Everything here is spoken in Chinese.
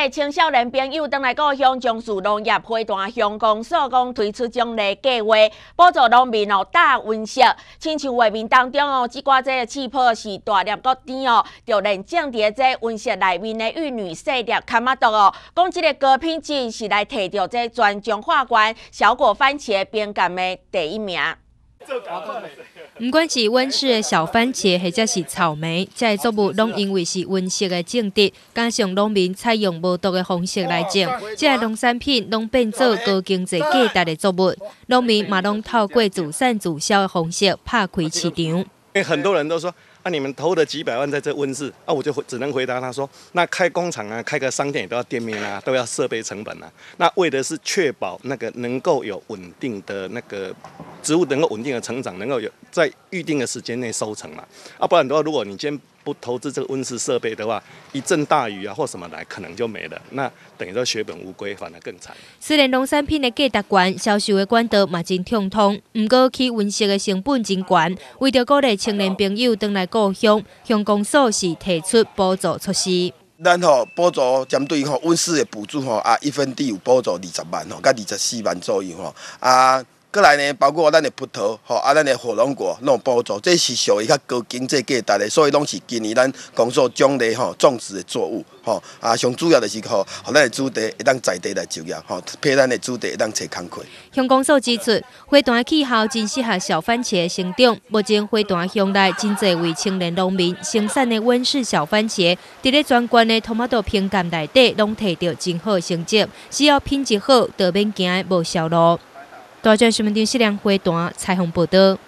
个青少年朋友登来故乡从事农业花坛，乡公所讲推出奖励计划，补助农民哦打温室。亲像画面当中哦，即寡即个气泡是大粒个甜哦，就连种伫这温室内面的玉女细粒卡马多哦，讲即个高品质是来摕到这全中华冠小果番茄边干的第一名。不管是温室的小番茄，或者是草莓，这些作物拢因为是温室的种植，加上农民采用无毒的方式来种，这些农产品拢变做高经济价值的作物。农民嘛拢透过自产自销的方式拍开市场。很多人都说。啊你们投了几百万在这温室，啊，我就只能回答他说，那开工厂啊，开个商店也都要店面啊，都要设备成本啊。那为的是确保那个能够有稳定的那个植物能够稳定的成长，能够有在预定的时间内收成嘛。啊，不然的话，如果你今天不投资这个温室设备的话，一阵大雨啊或什么来，可能就没了。那等于说血本无归，反而更惨。虽然农产品的价值高，销售的管道嘛真畅通，不过去温室的成本真高。为着鼓励青年朋友回来故乡，乡公所是提出补助措施。咱吼补助针对吼温室的补助吼啊，一分地有补助二十万吼，甲二十四万左右吼啊。过来呢，包括咱的葡萄，吼啊，咱的火龙果，拢有补助，这是属于较高经济价值的，所以拢是今年咱公所奖励吼种植的作物，吼啊，上主要就是吼，互咱的主地会当在地来就业，吼，配咱的主地会当找工课。乡公所指出，花坛气候真适合小番茄生长，目前花坛乡内真侪为青年农民生产的温室小番茄，伫咧全关的托马多品鉴内底，拢摕到真好成绩，只要品质好，就免惊无销路。大专新闻电视两会段彩虹报道。